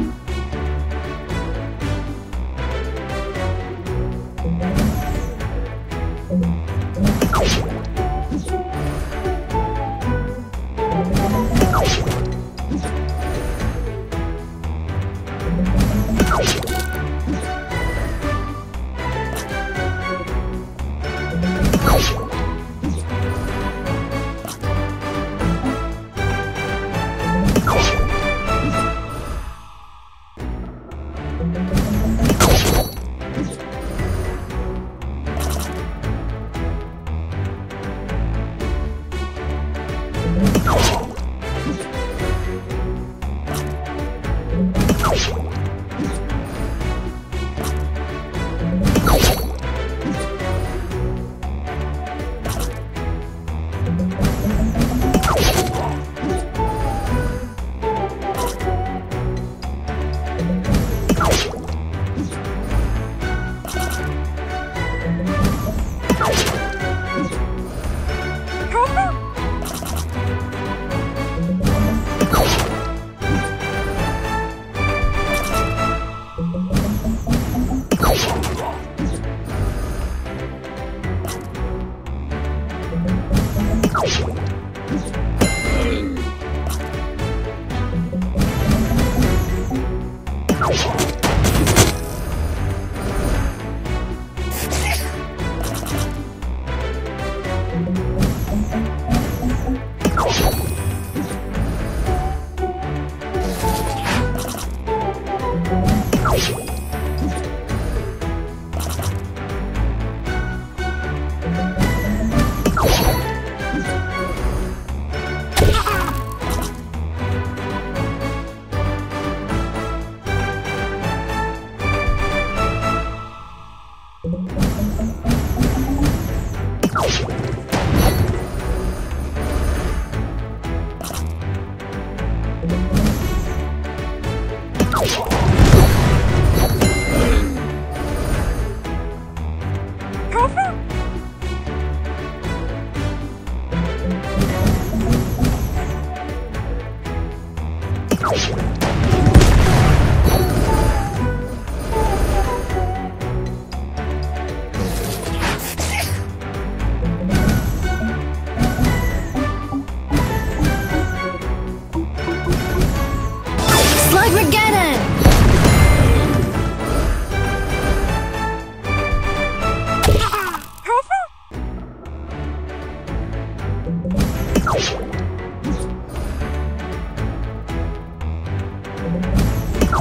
you. Oh, you you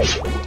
Thank you